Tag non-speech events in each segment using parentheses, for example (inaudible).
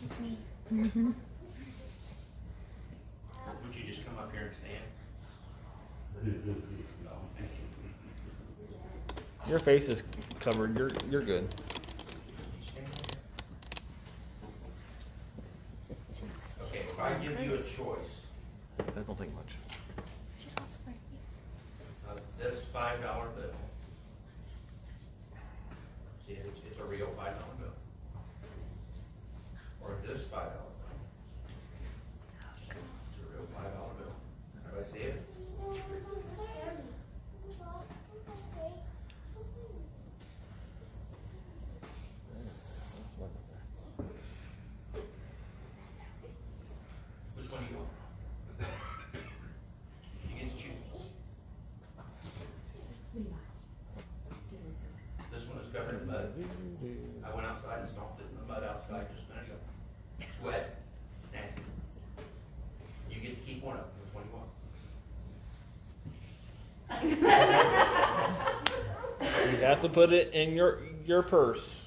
does she? She's me. (laughs) Would you just come up here and stand? Your face is covered. You're you're good. You stand here. Okay, if I give you a choice, That don't take much. She's also very cute. of this five dollar bill. See, it's, it's a real five dollar bill. Or this five dollar bill. It's a real five dollar bill. Everybody see it? Which one do you want? You get to choose. This one is covered in mud. I went outside and stomped it in the mud outside just a minute ago. It's wet, nasty. You get to keep one of them, which one you want? You have to put it in your your purse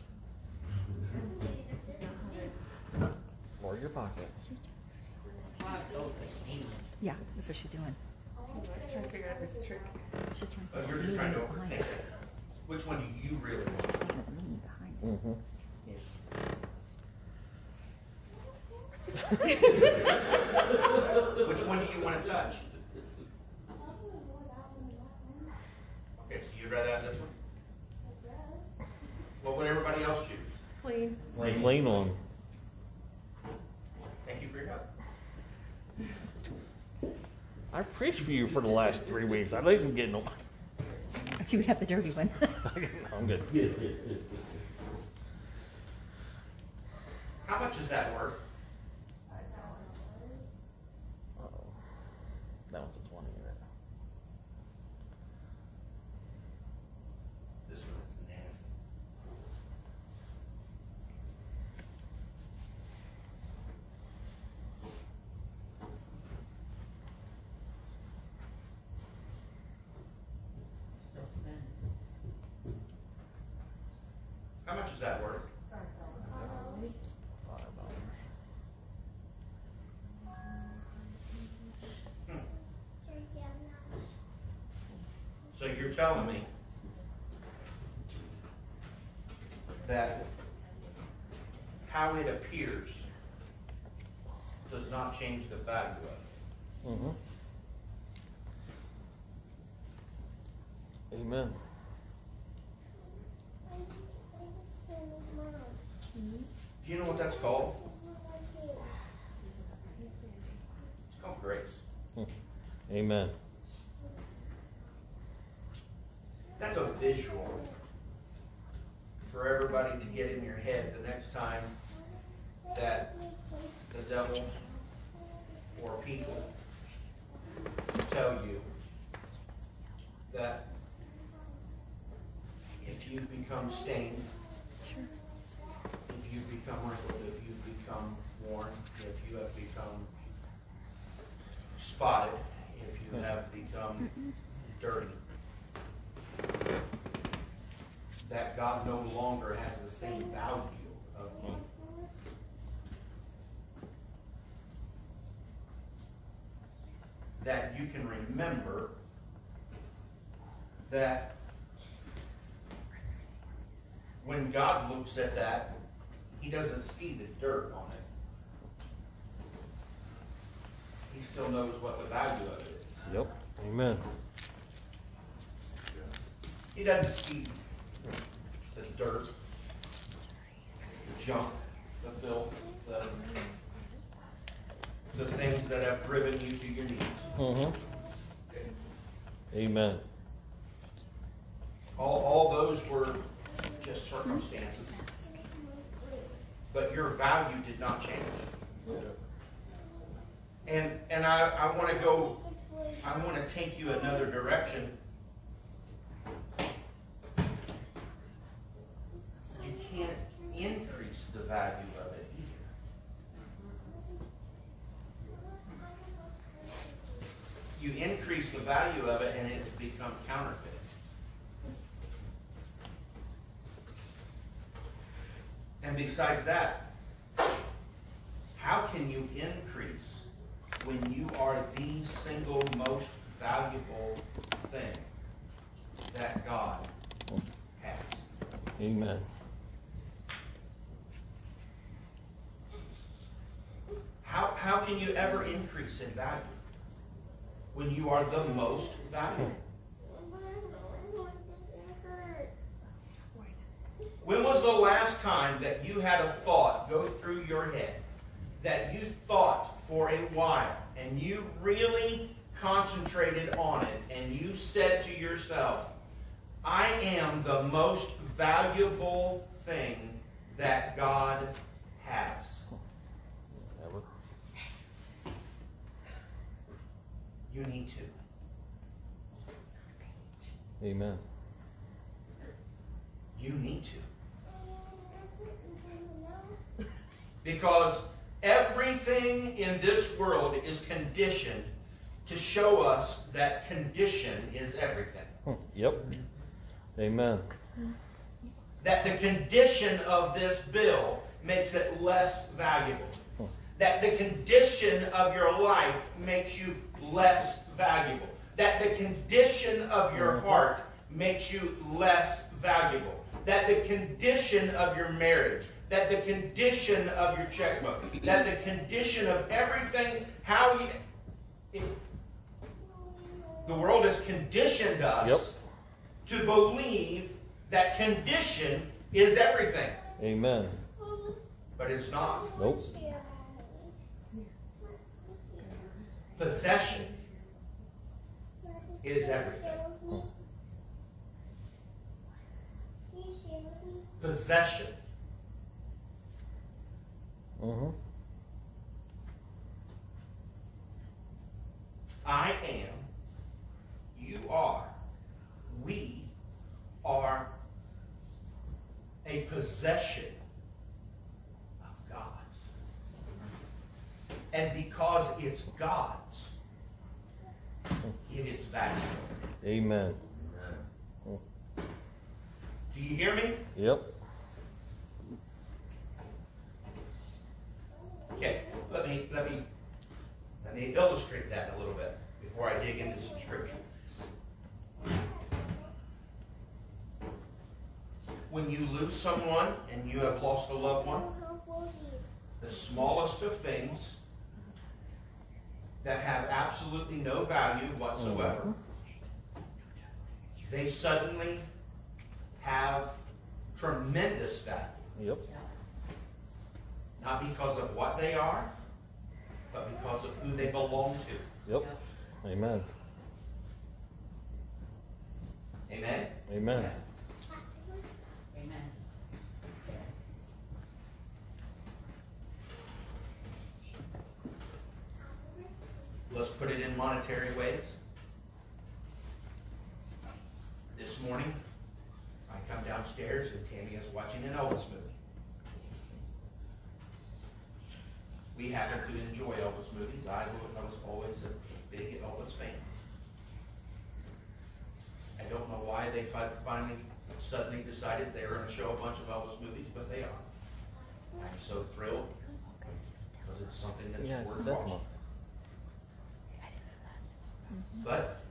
or your pocket. Yeah, that's what she's doing. Trying to figure out this trick. She's trying Oh, to. you're just trying to overthink it. Which one do you really want? Mm-hmm. Which one do you want to touch? Okay, so you'd rather have this one? What would everybody else choose? Clean. Like lean on. Thank you for your help. I preached for you for the last three weeks. I didn't get no. She would have the dirty one. (laughs) I'm good. How much is that worth? Uh-oh. That one's a twenty. Right? This one is nasty. How much is that. Hmm. So you're telling me that how it appears does not change the value of it? Mm-hmm. Amen. Do you know what that's called? It's called grace. Amen. That's a visual for everybody to get in your head the next time that the devil or people tell you that if you become stained, if you become wrinkled, if you become worn, if you have become spotted, you have become dirty, that God no longer has the same value of you. That you can remember that when God looks at that, he doesn't see the dirt on it. He still knows what the value of it is. Yep. Amen. He doesn't see the dirt, the junk, the filth, the, the things that have driven you to your knees. Mm-hmm. Amen. All, all those were just circumstances. But your value did not change. And, and I, I want to go, I want to take you another direction. You can't increase the value of it either. You increase the value of it and it becomes counterfeit. And besides that, are the most valuable? When was the last time that you had a thought go through your head that you thought for a while and you really concentrated on it and you said to yourself, I am the most valuable thing that God has? Never. You need to. Amen. You need to. Because everything in this world is conditioned to show us that condition is everything. Hmm, Yep. Amen. That the condition of this bill makes it less valuable. That the condition of your life makes you less valuable. That the condition of your mm-hmm. heart makes you less valuable. That the condition of your marriage, that the condition of your checkbook, that the condition of everything, how you. it- the world has conditioned us Yep. to believe that condition is everything, Amen. but it's not. Nope. Possession is everything. Possession. Mm-hmm. I am. You are. We are a possession of God. And because it's God's, it is valuable. Amen. Do you hear me? Yep. Okay, let me, let me, let me illustrate that a little bit before I dig into some scripture. When you lose someone and you have lost a loved one, the smallest of things that have absolutely no value whatsoever, mm-hmm. They suddenly have tremendous value. Yep. Not because of what they are, but because of who they belong to. Yep. Amen. Amen? Amen. Amen. Let's put it in monetary ways. This morning, I come downstairs and Tammy is watching an Elvis movie. We happen to enjoy Elvis movies. I was always a big Elvis fan. I don't know why they finally suddenly decided they were gonna show a bunch of Elvis movies, but they are. I'm so thrilled, because it's something that's it's worth watching. month. But,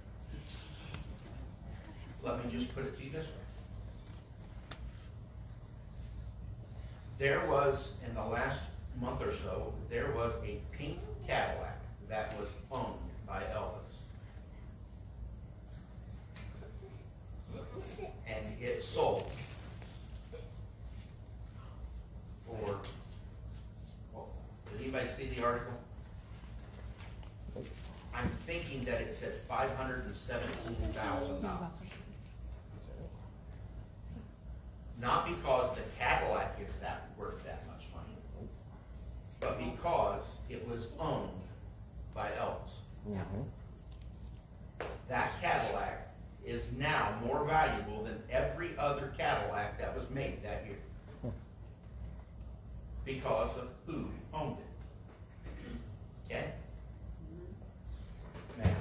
let me just put it to you this way. There was, in the last month or so, there was a pink Cadillac that was owned by Elvis. And it sold for, well, did anybody see the article? I'm thinking that it said five hundred and seventeen thousand dollars. Not because the Cadillac is that, worth that much money, but because it was owned by Elvis. Mhm. That Cadillac is now more valuable than every other Cadillac that was made that year. Because of who owned it. Okay? Now,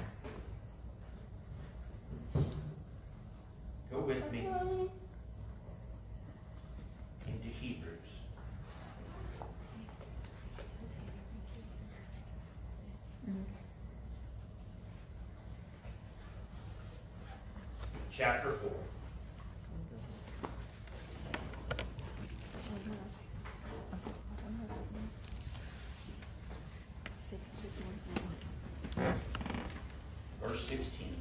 chapter 4. Verse 16.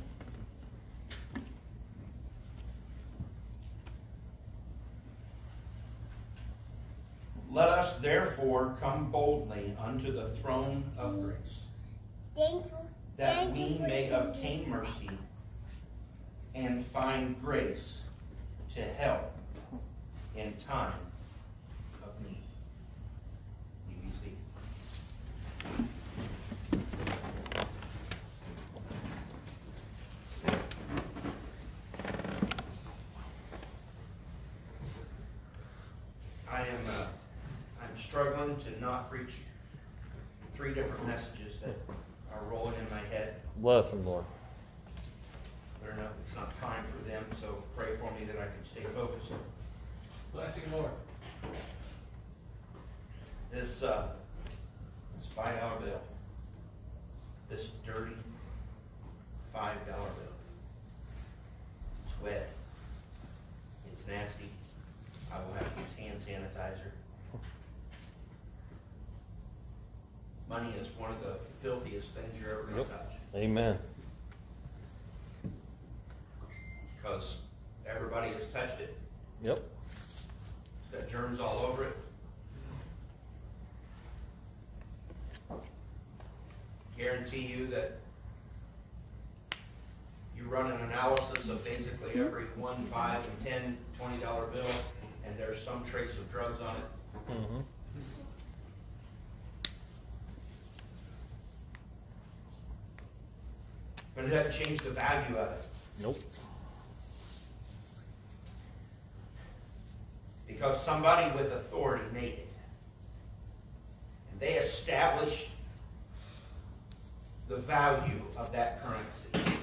Let us therefore come boldly unto the throne of grace, that we may obtain mercy and find grace to help in time of need. You be seated. I am, uh, I'm struggling to not preach three different messages that are rolling in my head. Bless him, Lord. They're not, it's not time for them, so pray for me that I can stay focused. Bless Blessing Lord. This, uh, this five dollar bill, this dirty five dollar bill. It's wet. It's nasty. I will have to use hand sanitizer. Money is one of the filthiest things you're ever gonna Yep. touch. Amen. Because everybody has touched it. Yep. It's got germs all over it. Guarantee you you run an analysis of basically every one, five, and ten, twenty dollar bill, and there's some trace of drugs on it. Mm-hmm. But it doesn't change the value of it. Nope. Because somebody with authority made it. And they established the value of that currency.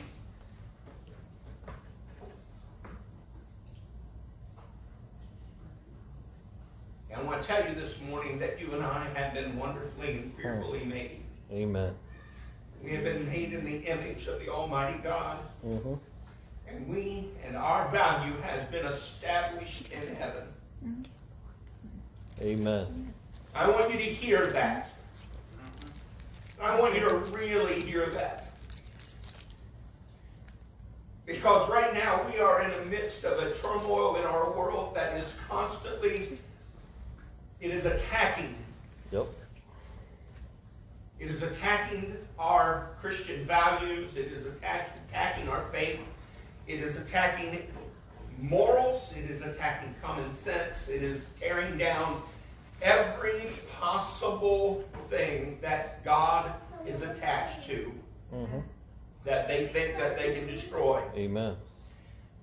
And I want to tell you this morning that you and I have been wonderfully and fearfully made. Amen. We have been made in the image of the Almighty God. Mm-hmm. And we and our value has been established in heaven. Amen. I want you to hear that. I want you to really hear that. Because right now we are in the midst of a turmoil in our world that is constantly, it is attacking. Yep. It is attacking our Christian values. It is attack, attacking our faith. It is attacking morals. It is attacking common sense. It is tearing down every possible thing that God is attached to Mm-hmm. that they think that they can destroy. Amen.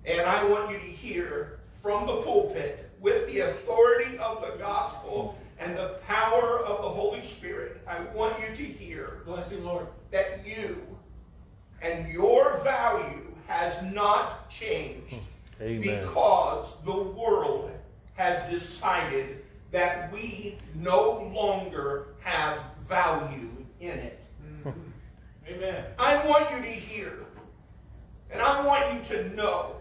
And I want you to hear from the pulpit with the authority of the gospel and the power of the Holy Spirit. I want you to hear Blessing Lord. that you and your value has not changed hmm. Amen. because the world has decided that we no longer have value in it. Mm-hmm. Amen. I want you to hear, and I want you to know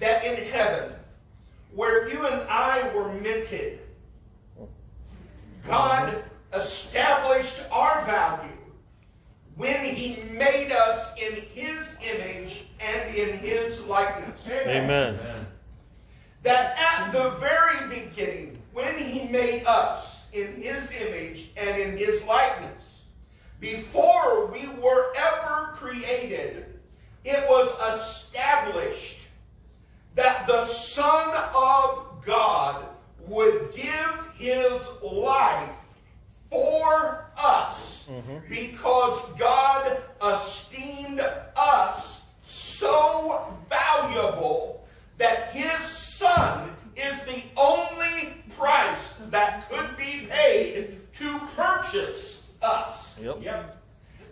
that in heaven, where you and I were minted, God established our value when He made us in His image and in His likeness. Amen. That at the very beginning, when He made us in His image and in His likeness, before we were ever created, it was established that the Son of God would give his life for us mm-hmm. because God esteemed us so valuable that his Son is the only price that could be paid to purchase us. Yep. Yep.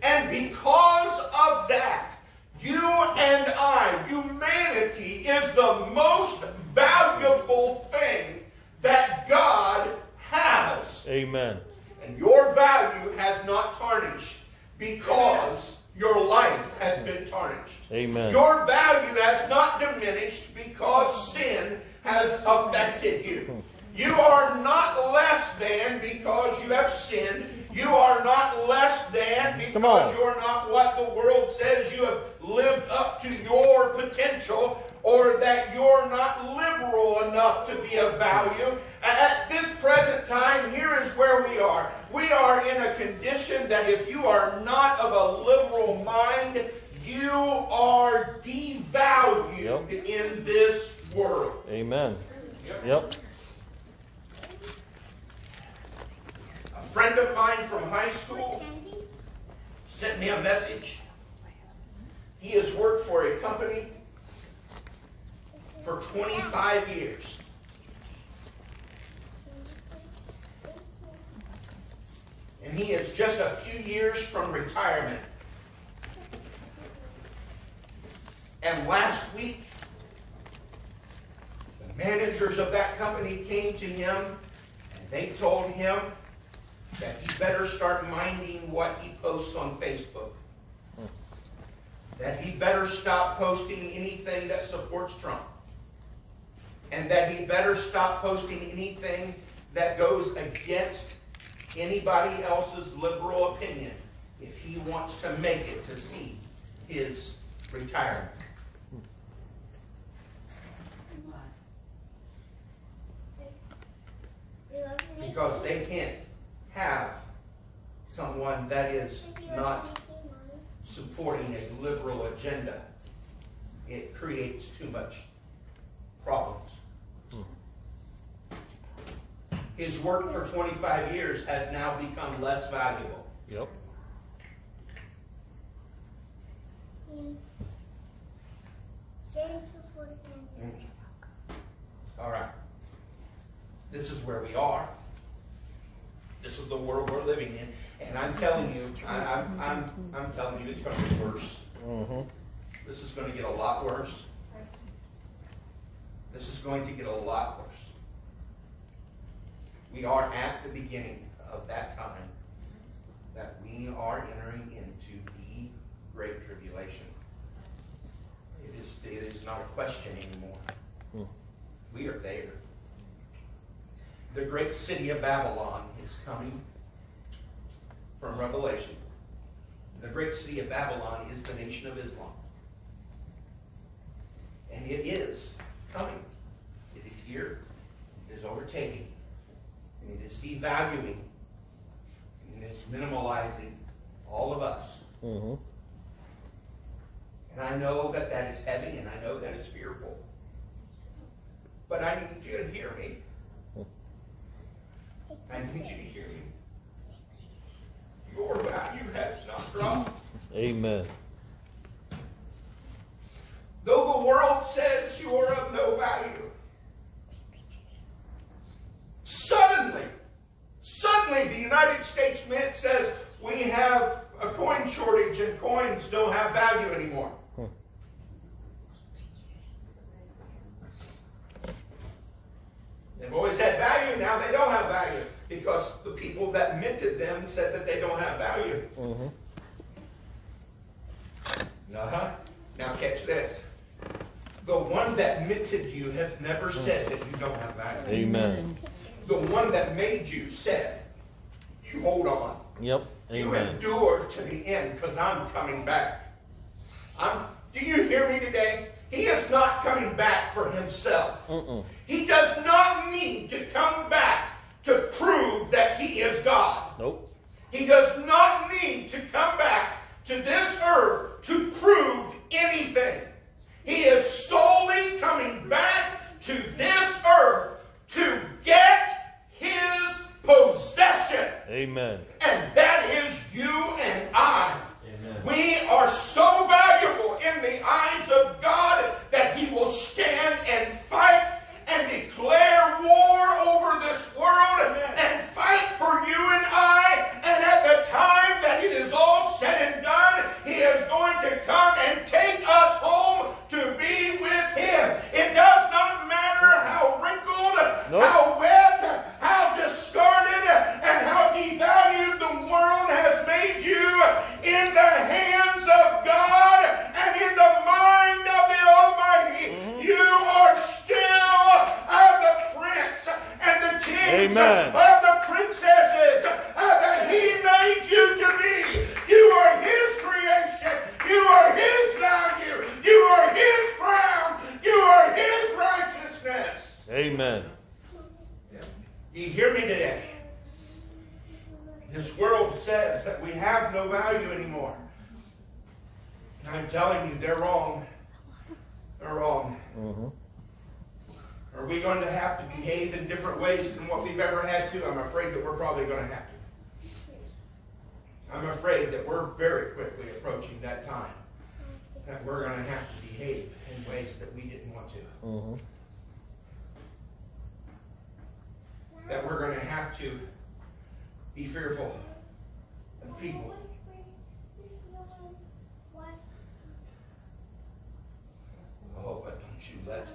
And because of that, you and I, humanity, is the most valuable thing that God has. Amen. And your value has not tarnished because your life has been tarnished. Amen. Your value has not diminished because sin has affected you. You are not less than because you have sinned. You are not less than Come on. because you're not what the world says you have lived up to your potential or that you're not liberal enough to be of value. At this present time, here is where we are. We are in a condition that if you are not of a liberal mind, you are devalued Yep. in this world. Amen. Yep. A friend of mine from high school sent me a message. He has worked for a company for 25 years. And he is just a few years from retirement. And last week, the managers of that company came to him and they told him that he better start minding what he posts on Facebook. That he better stop posting anything that supports Trump. And that he better stop posting anything that goes against anybody else's liberal opinion if he wants to make it to see his retirement. Because they can't have someone that is not supporting a liberal agenda. It creates too much problems. His work for 25 years has now become less valuable. Yep. All right. This is where we are. This is the world we're living in. And I'm telling you, I, I'm, I'm, I'm telling you, it's going to get worse. Mm-hmm. This is going to get a lot worse. This is going to get a lot worse. We are at the beginning of that time that we are entering into the Great Tribulation. It is, it is not a question anymore. Hmm. We are there. The great city of Babylon is coming from Revelation. The great city of Babylon is the nation of Islam. And it is coming. It is here. It is overtaking. And it is devaluing. And it is minimalizing all of us. Mm-hmm. And I know that that is heavy and I know that is fearful. But I need you to hear me. I need you to hear me. Your value has not dropped. Amen. Though the world says you are of no value, suddenly, suddenly the United States Mint says we have a coin shortage and coins don't have value anymore. They've always had value, now they don't have value because the people that minted them said that they don't have value. Mm-hmm. Uh-huh. Now catch this. The one that minted you has never said that you don't have value. Amen. The one that made you said, you hold on. Yep. Amen. You endure to the end because I'm coming back. I'm, do you hear me today? He is not coming back for himself. Mm-mm. He does not need to come back to prove that he is God. Nope. He does not need to come back to this earth to prove anything. He is solely coming back to this earth to get possession. Amen. And that is you and I. Amen. We are so valuable in the eyes of God that He will stand and and declare war over this world and fight for you and I. And at the time that it is all said and done, He is going to come and take us home to be with Him. It does not matter how wrinkled, Nope. how wet, how discarded, and how devalued Amen. of the princesses uh, that He made you to be. You are His creation. You are His value. You are His crown. You are His righteousness. Amen. You hear me today? This world says that we have no value anymore. And I'm telling you, they're wrong. They're wrong. Mhm. Are we going to have to behave in different ways than what we've ever had to? I'm afraid that we're probably going to have to. I'm afraid that we're very quickly approaching that time that we're going to have to behave in ways that we didn't want to. Mhm. That we're going to be fearful of people. Oh, but don't you let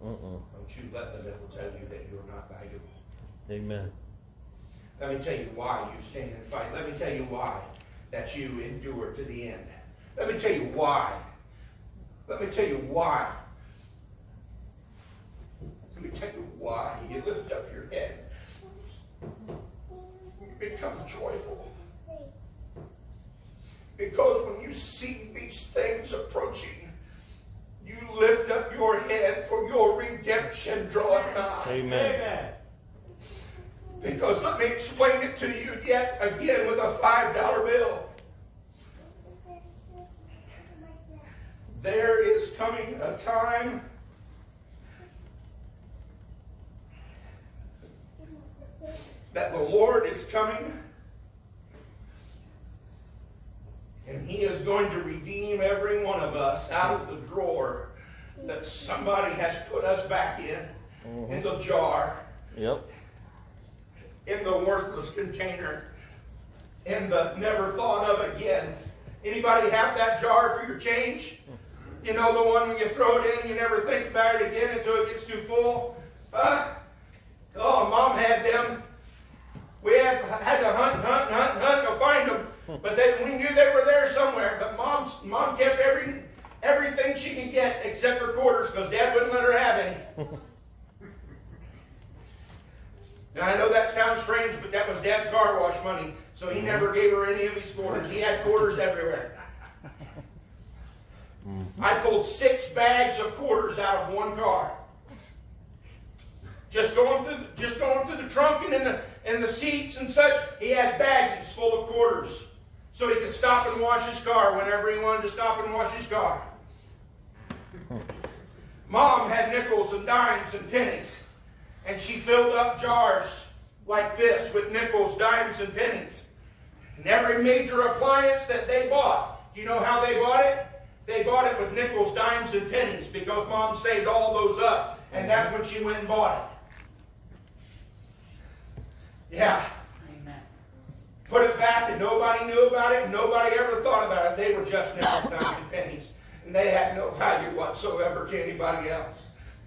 Uh-uh. don't you let the devil tell you that you're not valuable. Amen. Let me tell you why you stand and fight. Let me tell you why that you endure to the end. Let me tell you why. Let me tell you why. Let me tell you why you lift up your head. You become joyful. Because when you see these things approaching, you lift up your head for your redemption draweth nigh. Amen. Amen. Because let me explain it to you yet again with a $5 bill. There is coming a time that the Lord is coming and He is going to redeem every one of us out of the drawer that somebody has put us back in, in the jar Yep. in the worthless container, in the never thought of again. Anybody have that jar for your change? You know the one when you throw it in, you never think about it again until it gets too full? Huh? Oh, mom had them. We had, had to hunt hunt hunt hunt to find them. But they, we knew they were there somewhere. But mom's, mom kept every, everything she could get except for quarters because dad wouldn't let her have any. (laughs) Now I know that sounds strange, but that was Dad's car wash money, so he never gave her any of his quarters. He had quarters everywhere. Mm-hmm. I pulled six bags of quarters out of one car. Just going through, just going through the trunk and in the and the seats and such, he had baggies full of quarters, so he could stop and wash his car whenever he wanted to stop and wash his car. Mom had nickels and dimes and pennies and she filled up jars like this with nickels, dimes, and pennies. And every major appliance that they bought, do you know how they bought it? They bought it with nickels, dimes, and pennies because mom saved all those up, and that's when she went and bought it. Yeah. Put it back, and nobody knew about it, nobody ever thought about it. They were just nickels, dimes, and pennies, and they had no value whatsoever to anybody else.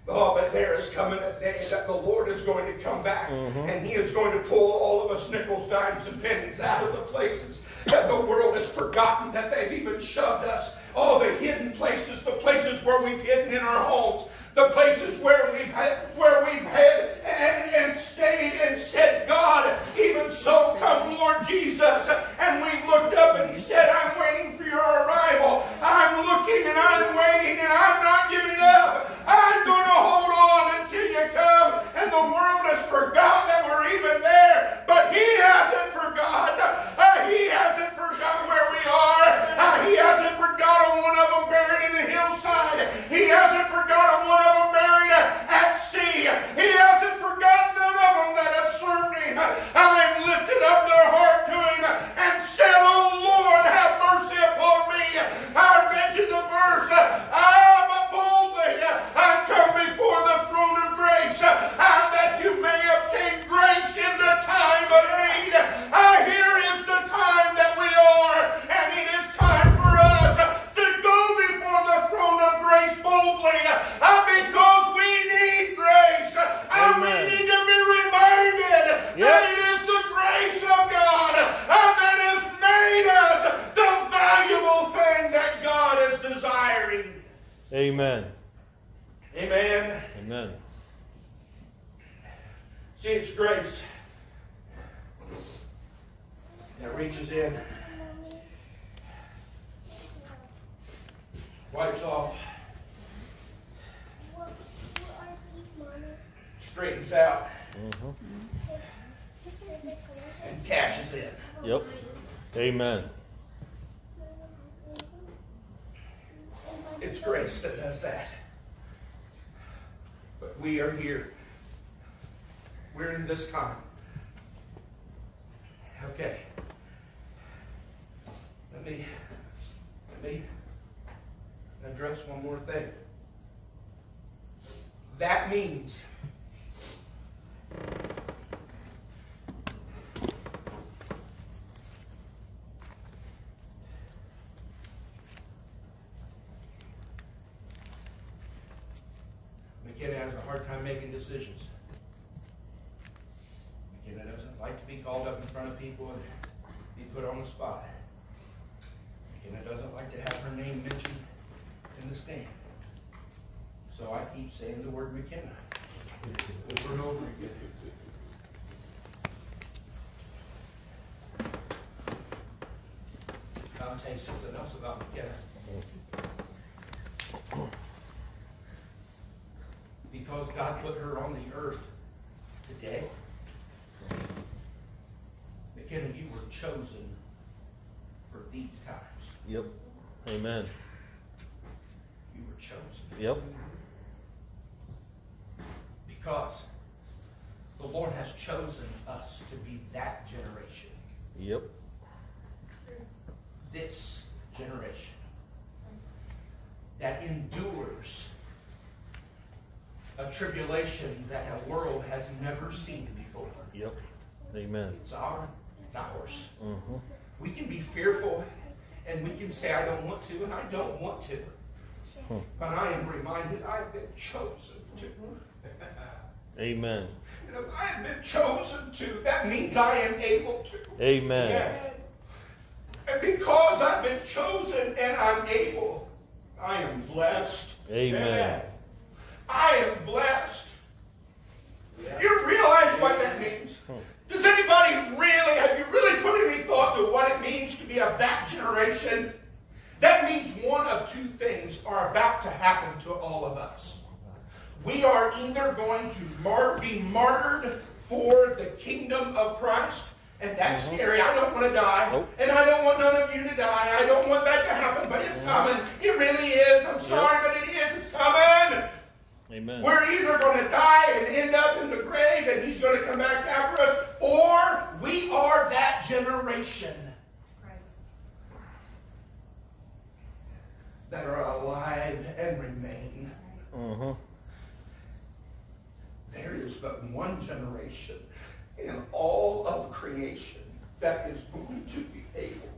Oh, but there is coming a day that the Lord is going to come back, mm-hmm. and He is going to pull all of us nickels, dimes, and pennies out of the places that the world has forgotten that they've even shoved us. All the hidden places, the places where we've hidden in our homes, the places where we've had, where we've had and, and stayed and said, God, even so, come, Lord Jesus. And we've looked up and said, I'm waiting for your arrival. I'm looking and I'm waiting and I'm not giving up. I'm going to hold on until you come. And the world has forgotten that we're even there, but He hasn't forgotten. Uh, he hasn't forgotten where we are. Uh, he hasn't forgotten one of them buried in the hillside. He hasn't forgotten one of them buried at sea. He hasn't forgotten none of them that have served Him. I'm lifted up their heart to Him and said, Oh Lord, have mercy upon me. I read you the verse. I'm boldly. I come before the throne of grace uh, that you may obtain grace in the time of need. Uh, here is the time that we are, and it is time for us to go before the throne of grace boldly uh, because we need grace. Uh, we Amen. need to be reminded that Yep. it is the grace of God uh, that has made us the valuable thing that God is desiring. Amen. Amen. Amen. See, it's grace that reaches in, wipes off, straightens out, Mhm. and cashes in. Yep. Amen. It's grace that does that. But we are here. We're in this time. Okay. Let me let me address one more thing. That means McKenna has a hard time making decisions. McKenna doesn't like to be called up in front of people and be put on the spot. McKenna doesn't like to have her name mentioned in stand. So I keep saying the word McKenna over and over again. I'll tell you something else about McKenna. because God put her on the earth today. McKenna, you were chosen for these times. Yep. Amen. You were chosen Yep. because the Lord has chosen us to be that generation, Yep. this generation that endures a tribulation that a world has never seen before. Yep. Amen. It's our, it's ours. Mhm. We can be fearful and we can say, I don't want to, and I don't want to. But I am reminded I've been chosen to. (laughs) Amen. And if I have been chosen to, that means I am able to. Amen. And because I've been chosen and I'm able, I am blessed. Amen. I am blessed. You realize what that means? Does anybody really, have you really put any thought to what it means to be of that generation? That means one of two things are about to happen to all of us. We are either going to mar- be martyred for the kingdom of Christ, and that's mm-hmm. scary. I don't want to die, Nope. and I don't want none of you to die. I don't want that to happen, but it's mm-hmm. coming. It really is. I'm sorry, but it is. It's coming. Amen. We're either going to die and end up in the grave and he's going to come back after us, or we are that generation that are alive and remain. Mhm. There is but one generation in all of creation that is going to be able,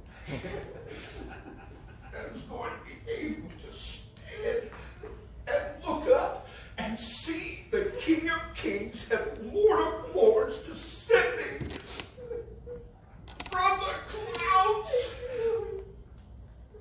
that is going to be able to stand and look up and see the King of Kings and Lord of Lords descending from the clouds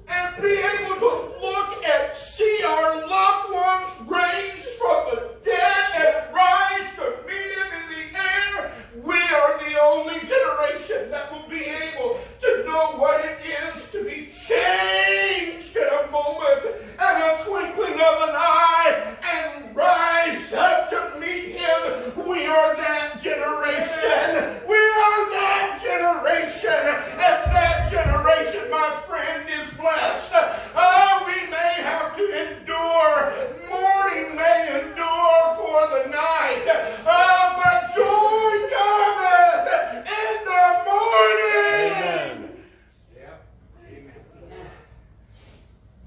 and be able to look and see our loved ones raised from the dead and rise to meet him in the air. We are the only generation that will be able to know what it is to be changed in a moment and a twinkling of an eye and rise up to meet him. We are that generation. We are that generation. And that generation, my friend, is blessed. Oh, we may have to endure. Morning may endure for the night. Oh, but joy cometh in the morning.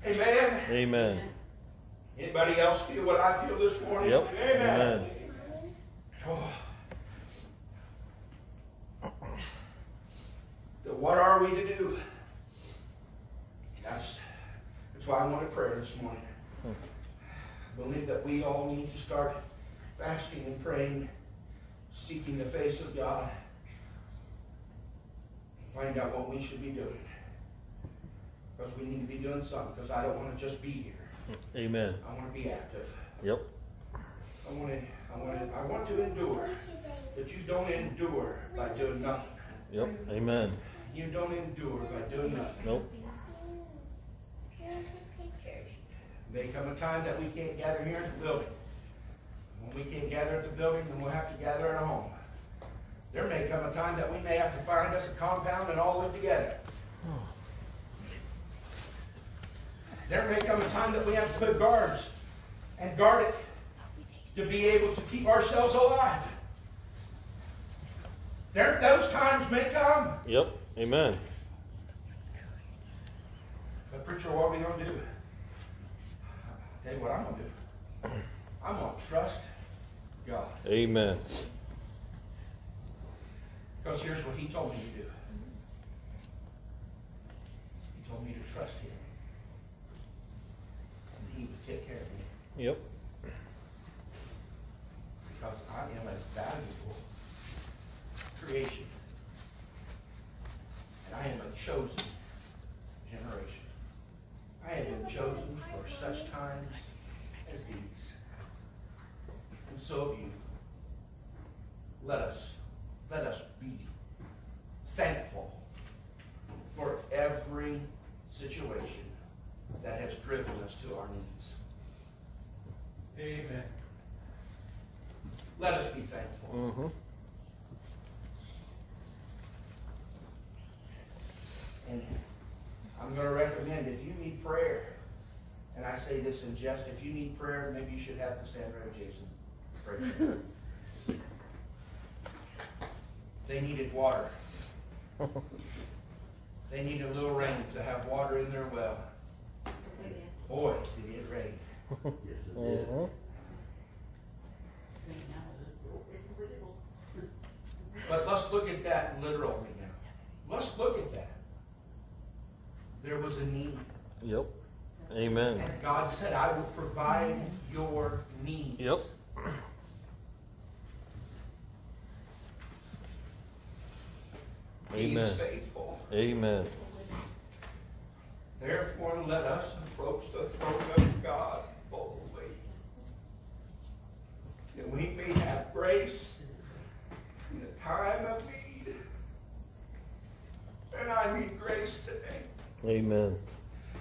Amen. Amen. Anybody else feel what I feel this morning? Yep. Amen. Oh. So what are we to do? That's, I wanted prayer this morning. I believe that we all need to start fasting and praying, seeking the face of God, and find out what we should be doing. Because we need to be doing something, because I don't want to just be here. Amen. I want to be active. Yep. I want to, I want to, I want to endure, but you don't endure by doing nothing. Yep. Amen. You don't endure by doing nothing. Nope. May come a time that we can't gather here in the building. When we can't gather at the building, then we'll have to gather at a home. There may come a time that we may have to find us a compound and all live together. There may come a time that we have to put guards and guard it to be able to keep ourselves alive. There, those times may come. Yep. Amen. Preacher, what are we gonna do? I'll Tell you what I'm gonna do. I'm gonna trust God. Amen. Because here's what he told me to do. He told me to trust him. And he would take care of me. Yep. Because I am a valuable creation. And I am a chosen generation. I have been chosen for such times as these. And so have you. Let us, let us be thankful for every situation that has driven us to our needs. Amen. Let us be thankful. Mm-hmm. And I'm going to recommend if you need prayer, and I say this in jest, if you need prayer, maybe you should have Cassandra and Jason pray for you. (laughs) They needed water. (laughs) They needed a little rain to have water in their well. Boy, did it rain. Mm-hmm. But let's look at that literally now. Let's look at that. There was a need. Yep. Amen. And God said, I will provide your needs. Yep. He Amen. faithful. Amen. Therefore, let us approach the throne of God boldly. That we may have grace in the time of need. And I need grace today. Amen.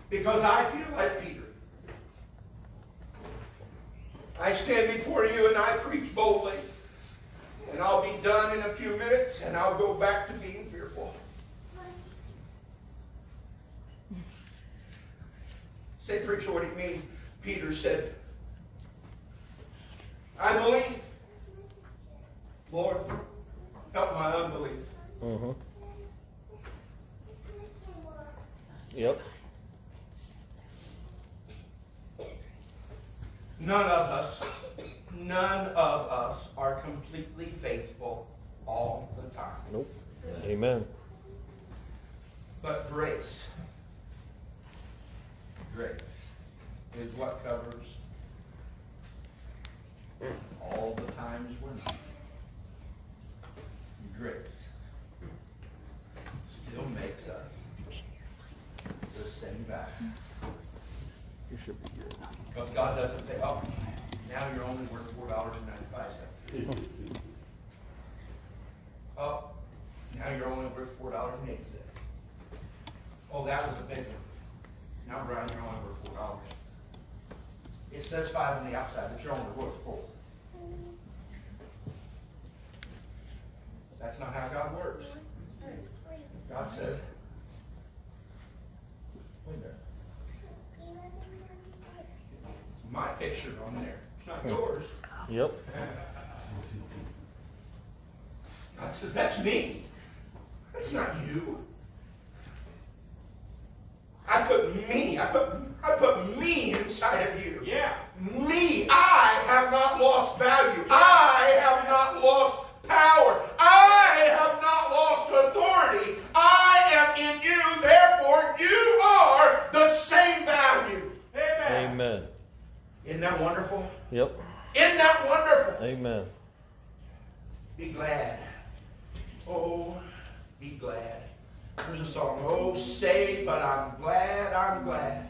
Because I feel like Peter. I stand before you and I preach boldly. And I'll be done in a few minutes and I'll go back to being fearful. Say, preacher, what do you mean? Peter said, I believe. Lord, help my unbelief. Mm-hmm. Yep. None of us, none of us are completely faithful all the time. Nope. Amen. But grace, grace is what covers all the times we're not. Grace still makes us the same value. You should be good. Because God doesn't say, oh, now you're only worth four dollars and ninety-five cents. Oh, now you're only worth four dollars and eighty cents. Oh, that was a big one. Now, Brian, you're only worth four dollars. It says five on the outside, but you're only worth four. That's not how God works. God says, wait. It's my picture on there, not hmm. yours. Yep. God says, that's me. That's not you. I put me, I put, I put me inside of you. Yeah. Me, I have not lost value. I have not lost power. I have not lost authority. I am in you, therefore you are the same value. Amen. Amen. Isn't that wonderful? Yep. Isn't that wonderful? Amen. Be glad. Oh, be glad. There's a song, Oh, say, but I'm glad, I'm glad.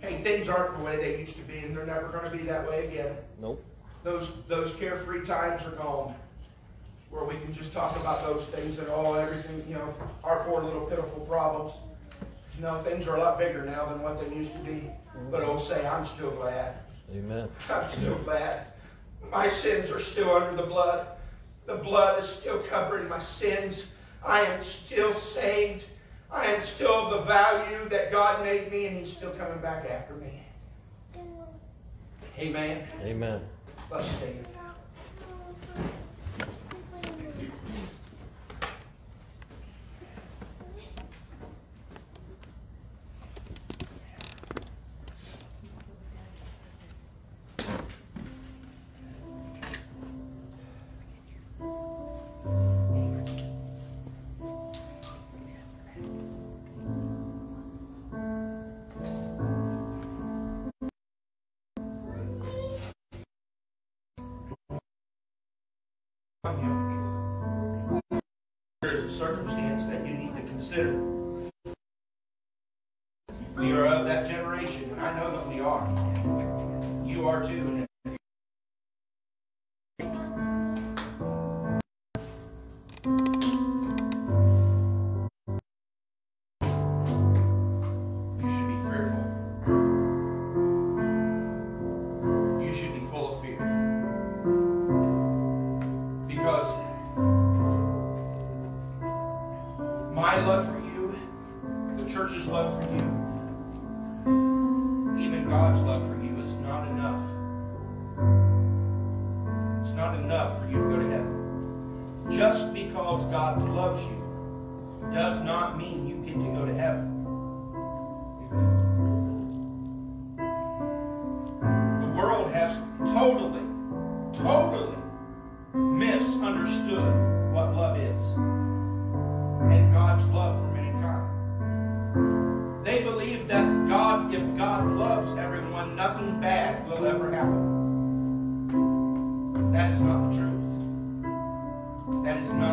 Hey, things aren't the way they used to be, and they're never going to be that way again. Nope. those, those carefree times are gone. Where we can just talk about those things and all, everything, you know, our poor little pitiful problems. No, things are a lot bigger now than what they used to be. But oh, say, I'm still glad. Amen. I'm still glad. My sins are still under the blood. The blood is still covering my sins. I am still saved. I am still of the value that God made me, and He's still coming back after me. Amen. Amen. Let's stand. There is a circumstance that you need to consider. We are of that generation, and I know that we are. You are too. That is not